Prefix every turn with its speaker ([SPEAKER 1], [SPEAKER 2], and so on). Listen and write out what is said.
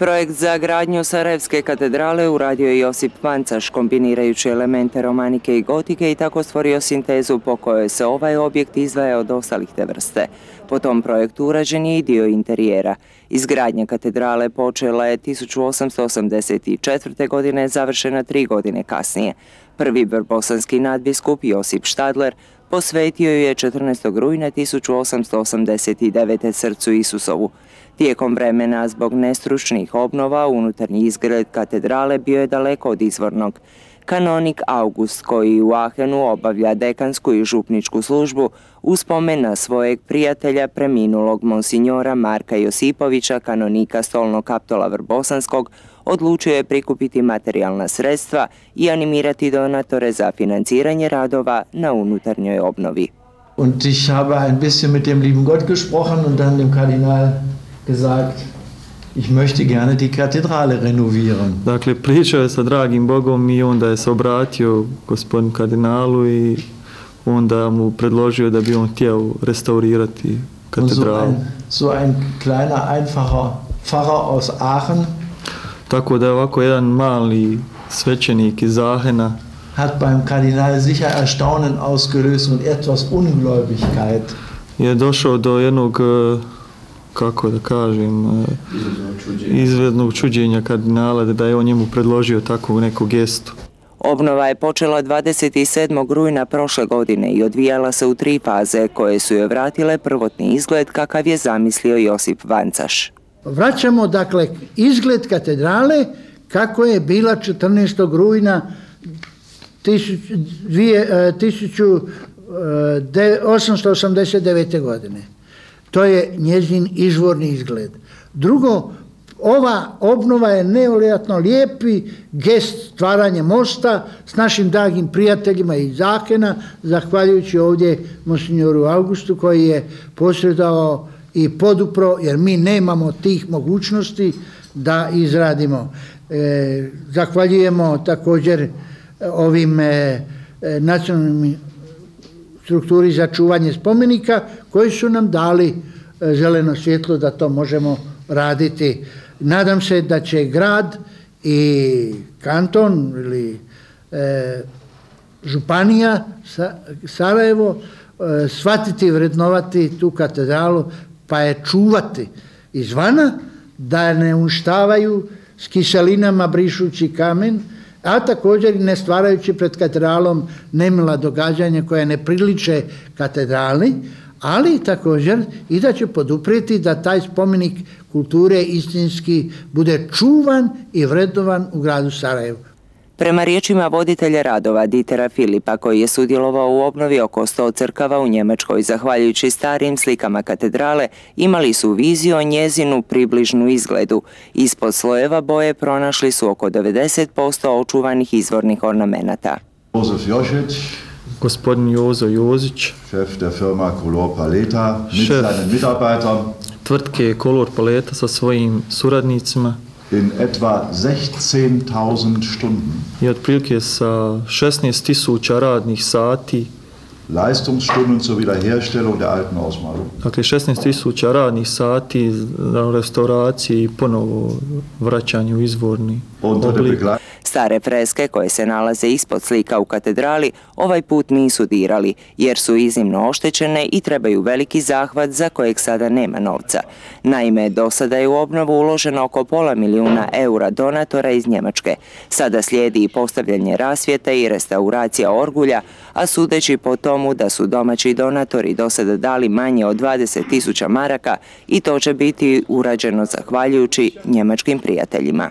[SPEAKER 1] Projekt za gradnju Sarajevske katedrale uradio je Josip Vancaš, kombinirajući elemente romanike i gotike i tako stvorio sintezu po kojoj se ovaj objekt izdvaja od ostalih te vrste. Po tom projektu urađen je i dio interijera. Izgradnja katedrale počela je 1884. godine, završena tri godine kasnije. Prvi vrbosanski nadbiskup Josip Štadler posvetio je 14. rujna 1889. srcu Isusovu. Tijekom vremena zbog nestručnih obnova unutarnji izgled katedrale bio je daleko od izvornog. Kanonik August, koji u Ahenu obavlja dekansku i župničku službu, uspomen na svojeg prijatelja preminulog monsinjora Marka Josipovića, kanonika stolnog kaptola Vrbosanskog, odlučio je prikupiti materijalna sredstva i animirati donatore za financiranje radova na unutarnjoj obnovi.
[SPEAKER 2] Und ich habe ein bisschen mit dem lieben Gott gesprochen und dann dem Kardinal gesagt, ich möchte gerne die Kathedrale renovieren.
[SPEAKER 3] Dakle, pričao je sa dragim Bogom i onda je se obratio gospodinu kardinalu i onda mu predložio da bi on htio restaurirati katedralu.
[SPEAKER 2] So ein, so ein kleiner, einfacher Pfarrer aus Aachen
[SPEAKER 3] tako da je ovako jedan mali svećenik iz Ahena
[SPEAKER 2] hat beim Kardinal sicher Erstaunen ausgelöst und etwas Ungläubigkeit.
[SPEAKER 3] Je došao do jednog kako da kažem izvednog čuđenja kardinala da je on njemu predložio takvu neku gestu.
[SPEAKER 1] Obnova je počela 27. rujna prošle godine i odvijala se u tri faze koje su joj vratile prvotni izgled kakav je zamislio Josip Vancaš.
[SPEAKER 4] Vraćamo dakle izgled katedrale kako je bila 14. rujna 1889. godine. To je njezin izvorni izgled. Drugo, ova obnova je nevjerojatno lijepi gest stvaranja mosta s našim dragim prijateljima iz Zakena, zahvaljujući ovdje monsignoru Augustu koji je posredovao i podupro jer mi nemamo tih mogućnosti da izradimo. E, zahvaljujemo također ovim e, nacionalnim strukturi za čuvanje spomenika koji su nam dali e, zeleno svjetlo da to možemo raditi. Nadam se da će grad i kanton ili e, županija Sa, Sarajevo e, shvatiti, vrednovati tu katedralu pa je čuvati izvana da ne uništavaju s kiselinama brišući kamen, a također ne stvarajući pred katedralom nemila događanja koja ne priliče katedrali, ali također i da će poduprijeti da taj spomenik kulture istinski bude čuvan i vredovan u gradu Sarajevu.
[SPEAKER 1] Prema riječima voditelja radova Ditera Filipa koji je sudjelovao u obnovi oko 100 crkava u Njemačkoj zahvaljujući starim slikama katedrale imali su viziju o njezinu približnu izgledu. Ispod slojeva boje pronašli su oko 90% očuvanih izvornih ornamenata.
[SPEAKER 5] Josef Jošić,
[SPEAKER 3] gospodin Jozo Jozić,
[SPEAKER 5] šef der firma Color Paleta, mit seinen Mitarbeitern,
[SPEAKER 3] tvrtke Color Paleta sa svojim suradnicima,
[SPEAKER 5] in etwa 16.000 Stunden.
[SPEAKER 3] I otprilike sa 16.000 radnih sati
[SPEAKER 5] Leistungsstunden zur Wiederherstellung der alten Ausmalung.
[SPEAKER 3] Dakle, 16.000 radnih sati za restauraciji i ponovo vraćanju izvorni oblik.
[SPEAKER 1] Stare freske koje se nalaze ispod slika u katedrali ovaj put nisu dirali jer su iznimno oštećene i trebaju veliki zahvat za kojeg sada nema novca. Naime, do sada je u obnovu uloženo oko pola milijuna eura donatora iz Njemačke. Sada slijedi i postavljanje rasvjete i restauracija orgulja, a sudeći po tomu da su domaći donatori do sada dali manje od 20.000 maraka i to će biti urađeno zahvaljujući njemačkim prijateljima.